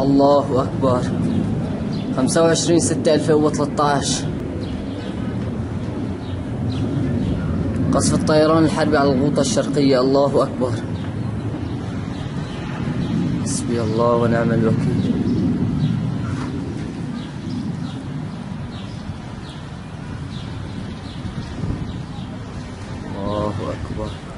الله أكبر. 25 6 2013 قصف الطيران الحربي على الغوطة الشرقية. الله أكبر. حسبي الله ونعم الوكيل. الله أكبر.